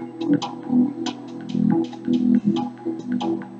Thank you.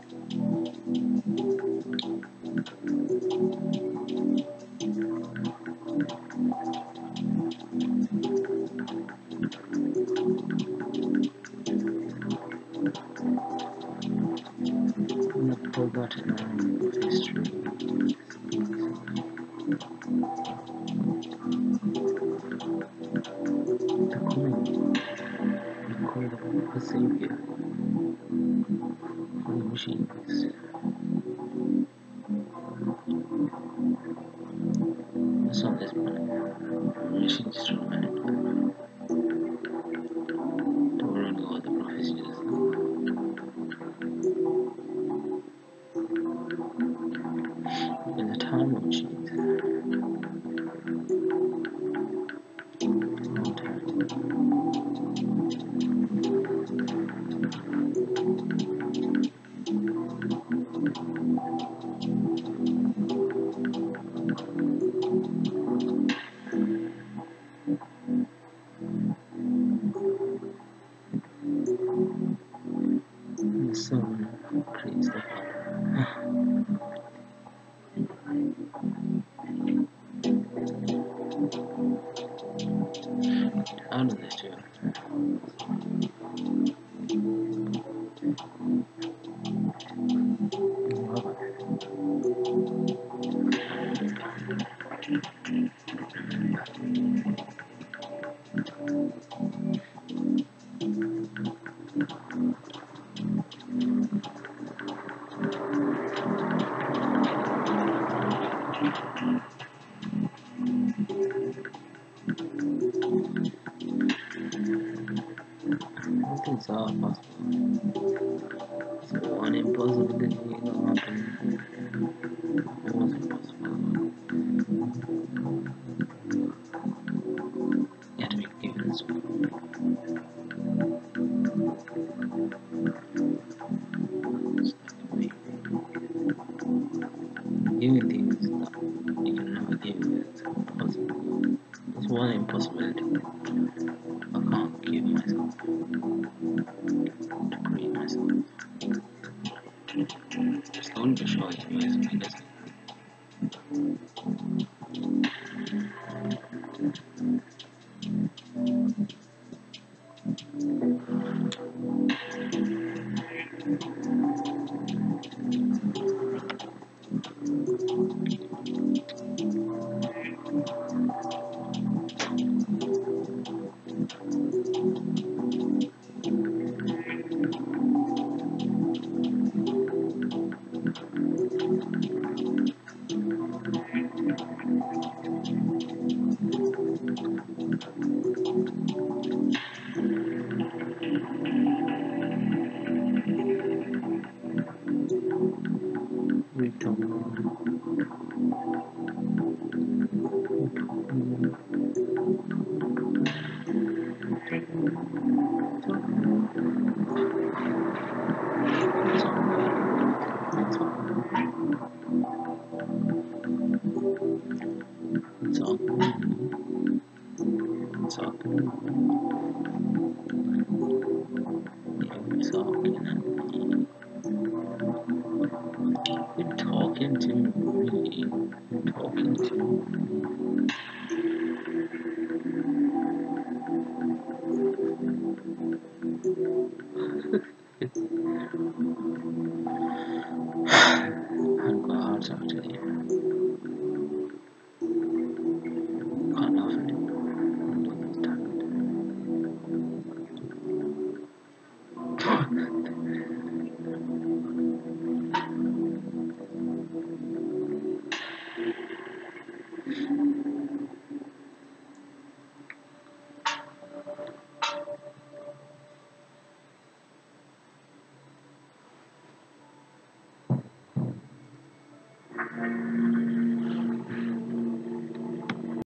Recuerdo hace lluvia. Fue muy simple. How do they do it? Wow. Think it's all possible. So one impossibility gonna happen. Was impossible. Given this Giving things that you can never give is impossible. It's one impossibility. bunt ist, war ich gewesen. Mindestens. Talking. We're talking. You're talking to me. You're talking to me. Got heart attack today. Can't laugh at it. I'm not tired.